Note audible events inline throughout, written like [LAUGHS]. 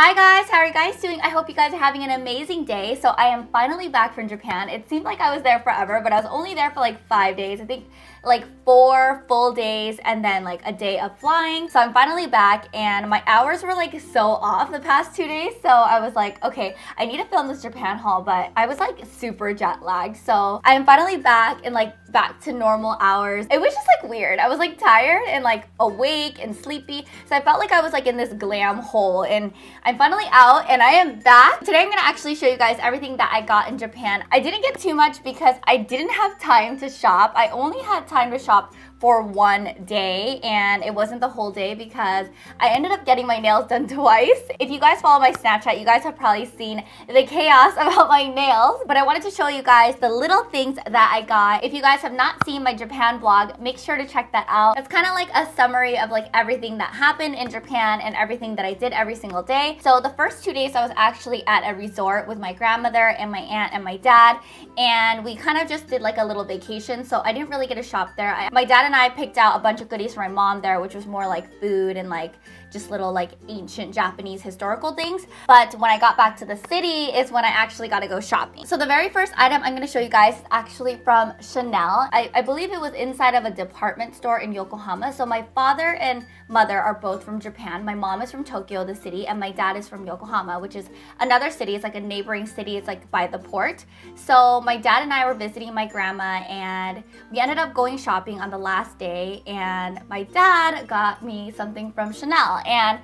Hi guys, how are you guys doing? I hope you guys are having an amazing day. So I am finally back from Japan. It seemed like I was there forever, but I was only there for like five days. I think like four full days and then like a day of flying. So I'm finally back and my hours were like so off the past two days. So I was like, okay, I need to film this Japan haul, but I was like super jet lagged. So I'm finally back and like back to normal hours. It was just like weird. I was like tired and like awake and sleepy. So I felt like I was like in this glam hole and I'm finally out and I am back. Today I'm gonna actually show you guys everything that I got in Japan. I didn't get too much because I didn't have time to shop. I only had time to shop for one day and it wasn't the whole day because I ended up getting my nails done [LAUGHS] twice. If you guys follow my Snapchat, you guys have probably seen the chaos [LAUGHS] about my nails, but I wanted to show you guys the little things that I got. If you guys have not seen my Japan vlog, make sure to check that out. It's kind of like a summary of like everything that happened in Japan and everything that I did every single day. So the first two days I was actually at a resort with my grandmother and my aunt and my dad and we kind of just did like a little vacation so I didn't really get to shop there. I, my dad and I picked out a bunch of goodies for my mom there, which was more like food and like just little like ancient Japanese historical things. But when I got back to the city is when I actually got to go shopping. So the very first item I'm going to show you guys is actually from Chanel. I, I believe it was inside of a department store in Yokohama. So my father and mother are both from Japan. My mom is from Tokyo, the city, and my dad is from Yokohama, which is another city. It's like a neighboring city. It's like by the port. So my dad and I were visiting my grandma and we ended up going shopping on the last day and my dad got me something from Chanel and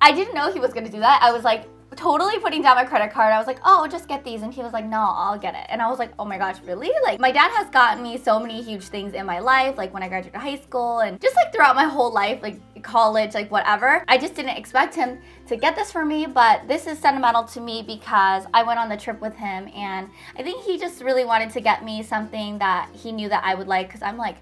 I didn't know he was gonna do that. I was like totally putting down my credit card. I was like, oh, just get these. And he was like, no, I'll get it. And I was like, oh my gosh, really? Like, my dad has gotten me so many huge things in my life, like when I graduated high school and just like throughout my whole life, like college, like whatever. I just didn't expect him to get this for me, but this is sentimental to me because I went on the trip with him and I think he just really wanted to get me something that he knew that I would like because I'm like,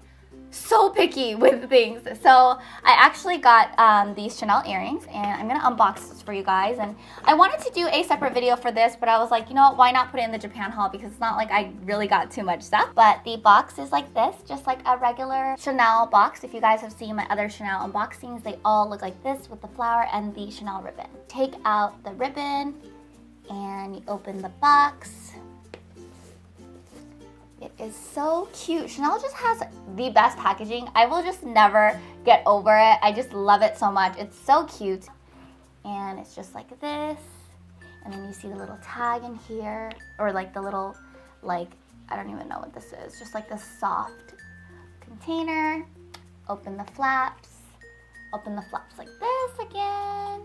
so picky with things. So I actually got um, these Chanel earrings and I'm gonna unbox this for you guys. And I wanted to do a separate video for this, but I was like, you know what, why not put it in the Japan haul because it's not like I really got too much stuff. But the box is like this, just like a regular Chanel box. If you guys have seen my other Chanel unboxings, they all look like this with the flower and the Chanel ribbon. Take out the ribbon and you open the box. It is so cute. Chanel just has the best packaging. I will just never get over it. I just love it so much. It's so cute. And it's just like this. And then you see the little tag in here. Or like the little, like, I don't even know what this is. Just like this soft container. Open the flaps. Open the flaps like this again.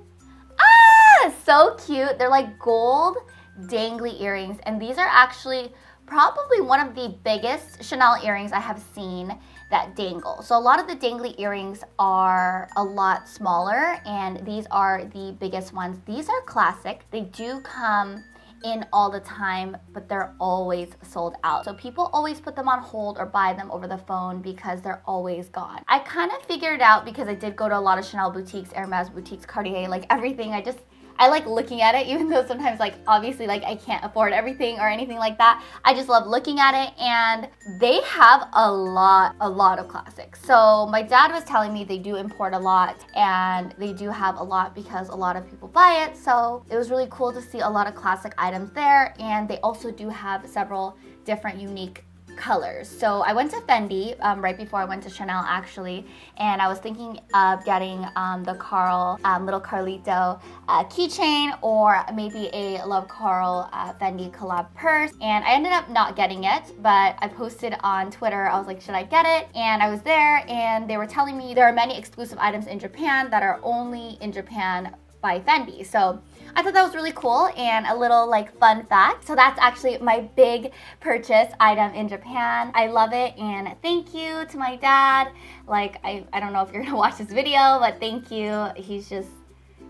Ah! So cute. They're like gold dangly earrings. And these are actually probably one of the biggest Chanel earrings I have seen that dangle. So a lot of the dangly earrings are a lot smaller and these are the biggest ones. These are classic. They do come in all the time, but they're always sold out. So people always put them on hold or buy them over the phone because they're always gone. I kind of figured out because I did go to a lot of Chanel boutiques, Hermes boutiques, Cartier, like everything. I just I like looking at it, [LAUGHS] even though sometimes like obviously like I can't afford everything or anything like that. I just love looking at it and they have a lot, a lot of classics. So my dad was telling me they do import a lot and they do have a lot because a lot of people buy it. So it was really cool to see a lot of classic items there and they also do have several different unique colors. So I went to Fendi um, right before I went to Chanel actually, and I was thinking of getting um, the Karl um, Little Karlito uh, keychain or maybe a Love Karl uh, Fendi collab purse. And I ended up not getting it, but I posted on Twitter, I was like, should I get it? And I was there and they were telling me there are many exclusive items in Japan that are only in Japan by Fendi. So I thought that was really cool and a little like fun fact. So that's actually my big purchase item in Japan. I love it and thank you to my dad. Like, I, I don't know if you're gonna [LAUGHS] watch this video, but thank you. He's just,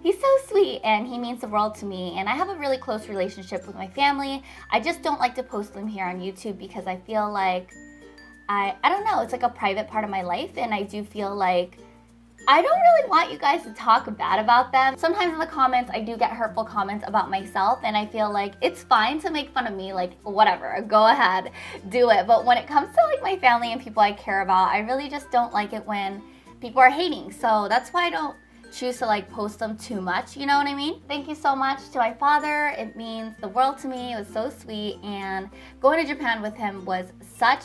he's so sweet and he means the world to me and I have a really close relationship with my family. I just don't like to post them here on YouTube because I feel like I I don't know, it's like a private part of my life and I do feel like I don't really want you guys to talk bad about them. Sometimes in the comments, I do get hurtful comments about myself, and I feel like it's fine to make fun of me, like, whatever, go ahead, do it. But when it comes to like my family and people I care about, I really just don't like it when people are hating. So that's why I don't choose to like post them too much, you know what I mean? Thank you so much to my father. It means the world to me. It was so sweet and going to Japan with him was such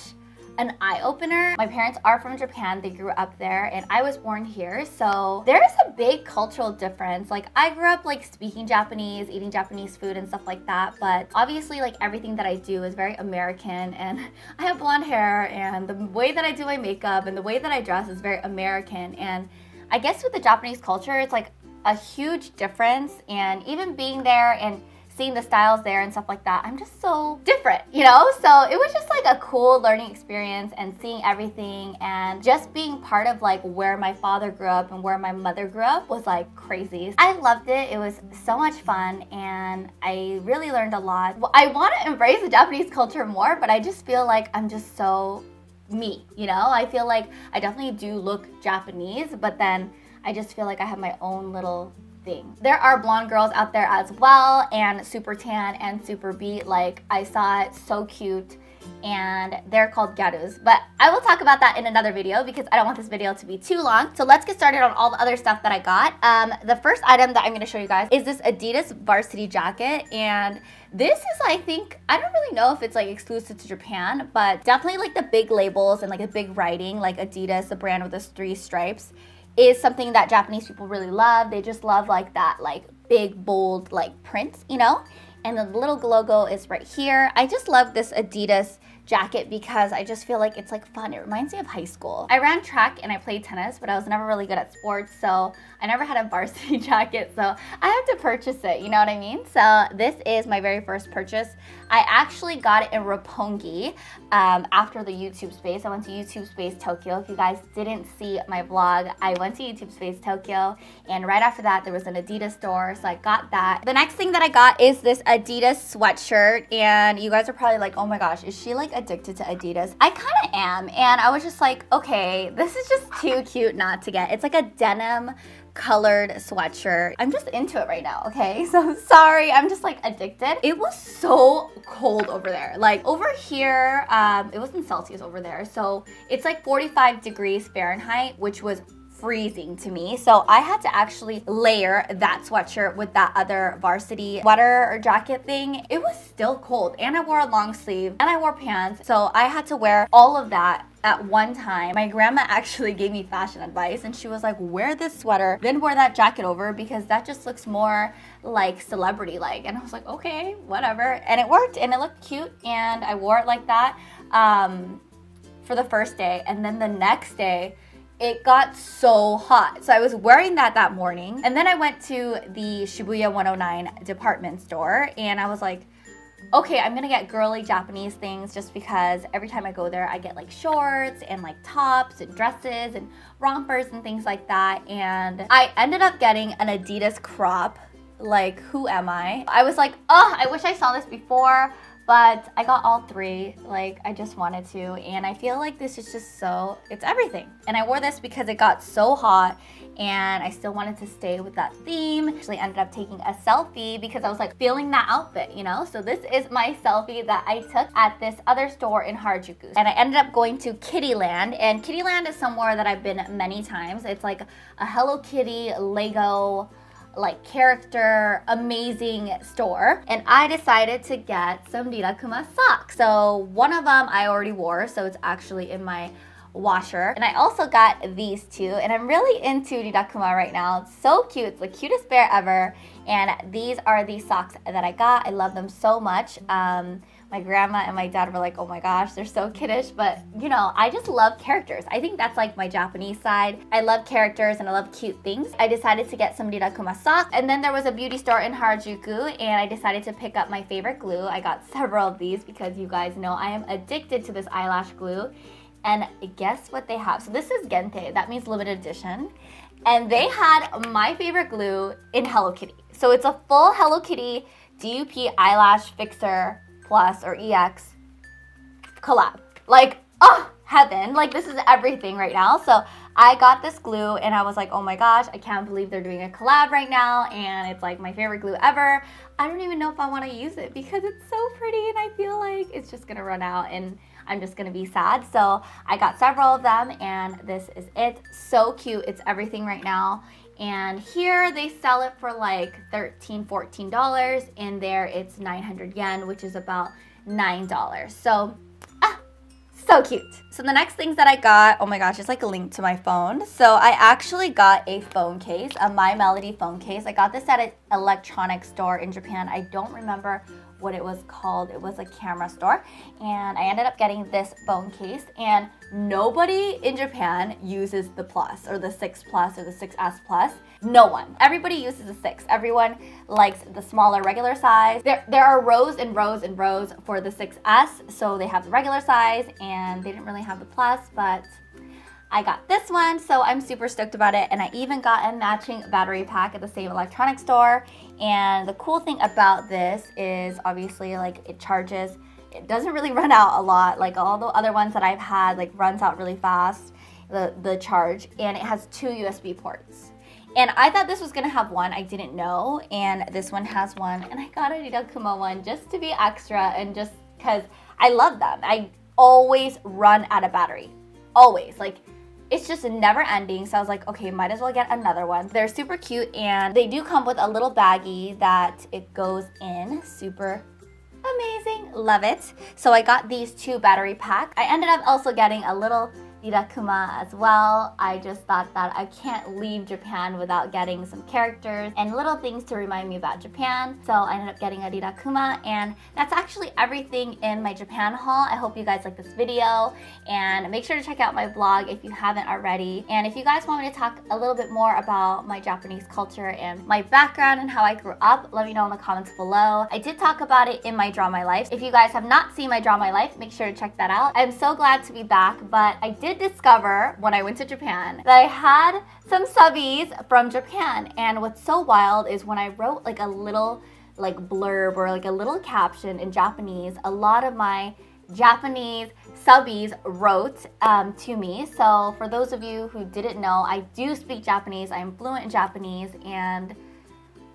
an eye opener. My parents are from Japan, they grew up there, and I was born here. So there's a big cultural difference. Like, I grew up like speaking Japanese, eating Japanese food, and stuff like that. But obviously, like everything that I do is very American, [LAUGHS] and I have blonde hair, and the way that I do my makeup and the way that I dress is very American. And I guess with the Japanese culture, it's like a huge difference. And even being there and seeing the styles there and stuff like that, I'm just so different, you know? So it was just like a cool learning experience and seeing everything and just being part of like where my father grew up and where my mother grew up was like crazy. I loved it. It was so much fun and I really learned a lot. I want to embrace the Japanese culture more, but I just feel like I'm just so me, you know? I feel like I definitely do look Japanese, but then I just feel like I have my own little thing. There are blonde girls out there as well and super tan and super beat. Like I saw it so cute and they're called gyarus. But I will talk about that in another video because I don't want this video to be too long. So let's get started on all the other stuff that I got. Um, the first item that I'm gonna show you guys is this Adidas varsity jacket and this is, I think, I don't really know if it's like exclusive to Japan, but definitely like the big labels and like the big writing, like Adidas, the brand with the three stripes is something that Japanese people really love. They just love like that like big bold like print, you know? And the little logo is right here. I just love this Adidas jacket because I just feel like it's like fun. It reminds me of high school. I ran track and I played tennis, but I was never really good at sports, so I never had a [LAUGHS] varsity jacket, so I had to purchase it, you know what I mean? So this is my very first purchase. I actually got it in Roppongi um, after the YouTube space. I went to YouTube space Tokyo. If you guys didn't see my vlog, I went to YouTube space Tokyo, and right after that, there was an Adidas store, so I got that. The next thing that I got is this Adidas sweatshirt, and you guys are probably like, oh my gosh, is she like addicted to Adidas. I kind of am, and I was just like, okay, this is just too cute not to get. It's like a denim colored sweatshirt. I'm just into it right now, okay? [LAUGHS] So sorry, I'm just like addicted. It was so cold over there. Like over here, um, it was in Celsius over there. So it's like 45 degrees Fahrenheit, which was freezing to me. So I had to actually layer that sweatshirt with that other varsity sweater or jacket thing. It was still cold and I wore a long sleeve and I wore pants. So I had to wear all of that at one time, my grandma [LAUGHS] actually gave me fashion advice and she was like, wear this sweater, then wear that jacket over because that just looks more like celebrity like. And I was like, okay, whatever. And it worked and it looked cute and I wore it like that um, for the first day. And then the next day, it got so hot. So I was wearing that that morning. And then I went to the Shibuya 109 department store and I was like, okay, I'm gonna get girly Japanese things just because every time I go there, I get like shorts and like tops and dresses and rompers and things like that. And I ended up getting an Adidas crop. Like, who am I? I was like, oh, I wish I saw this before but I got all three, like I just wanted to, and I feel like this is just so, it's everything. And I wore this because it got so hot and I still wanted to stay with that theme. Actually ended up taking a selfie because I was like feeling that outfit, you know? So this is my selfie that I took at this other store in Harajuku. And I ended up going to Kiddy Land and Kiddy Land is somewhere that I've been many times. It's like a Hello Kitty Lego like character amazing store and I decided to get some Rilakkuma socks. So one of them I already wore so it's actually in my washer. And I also got these two, and I'm really into Rilakkuma right now. It's so cute. It's the cutest bear ever. And these are the socks that I got. I love them so much. Um, my grandma and my dad were like, oh my gosh, they're so kiddish. But, you know, I just love characters. I think that's like my Japanese side. I love characters and I love cute things. I decided to get some Rilakkuma socks. And then there was a beauty store in Harajuku and I decided to pick up my favorite glue. I got [LAUGHS] several of these because you guys know I am addicted to this eyelash glue. And guess what they have? So this is gentei, that means limited edition. And they had my favorite glue in Hello Kitty. So it's a full Hello Kitty DUP eyelash fixer Plus or EX collab. Like, oh, heaven. Like, this is everything right now. So I got this glue and I was like, oh my gosh, I can't believe they're doing a collab right now. And it's like my favorite glue ever. I don't even know if I want to use it because it's so pretty and I feel like it's just going to run out and I'm just gonna be sad. So I got several of them and this is it. So cute. It's everything right now And here they sell it for like 13 $14. In there it's 900 yen, which is about $9. So ah, so cute. So the next things that I got, oh my gosh, it's like a link to my phone. So I actually got a phone case, a My Melody phone case. I got this at an electronics store in Japan. I don't remember what it was called. It was a camera store. And I ended up getting this phone case. And nobody in Japan uses the Plus or the 6 Plus or the 6S Plus. No one. Everybody uses the 6. Everyone likes the smaller regular size. There, there are rows and rows and rows for the 6S. So they have the regular size and they didn't really have the Plus, but I got this one, so I'm super stoked about it. And I even got a matching battery pack at the same electronics store. And the cool thing about this is obviously like it charges. It doesn't really run out a lot. Like all the other ones that I've had like runs out really fast, the, the charge. And it has two USB ports. And I thought this was gonna have one, I didn't know. And this one has one. And I got a Rilakkuma one just to be extra and just because I love them. I always run out of battery. Always. Like it's just never ending. So I was like, okay, might as well get another one. They're super cute and they do come with a little baggie that it goes in. Super amazing. Love it. So I got these two battery pack. I ended up also getting a little Rilakkuma as well. I just thought that I can't leave Japan without getting some characters and little things to remind me about Japan. So I ended up getting a Rilakkuma and that's actually everything in my Japan haul. I hope you guys like this video and make sure to check out my blog if you haven't already. And if you guys want me to talk a little bit more about my Japanese culture and my background and how I grew up, let me know in the comments below. I did talk about it in my Draw My Life. If you guys have not seen my Draw My Life, make sure to check that out. I'm so glad to be back, but I did did discover when I went to Japan that I had some subbies from Japan. And what's so wild is when I wrote like a little like blurb or like a little caption in Japanese, a lot of my Japanese subbies wrote um, to me. So for those of you who didn't know, I do speak Japanese. I am fluent in Japanese and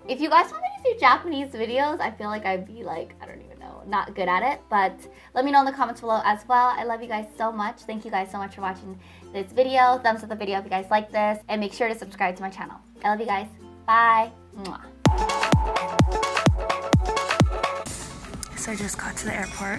if you guys want me to do Japanese videos, I feel like I'd be like, I don't know, not good at it. But let me know in the comments below as well. I love you guys so much. Thank you guys so much for watching this video. Thumbs up the video if you guys like this. And make sure to subscribe to my channel. I love you guys. Bye. Mwah. So I just got to the airport.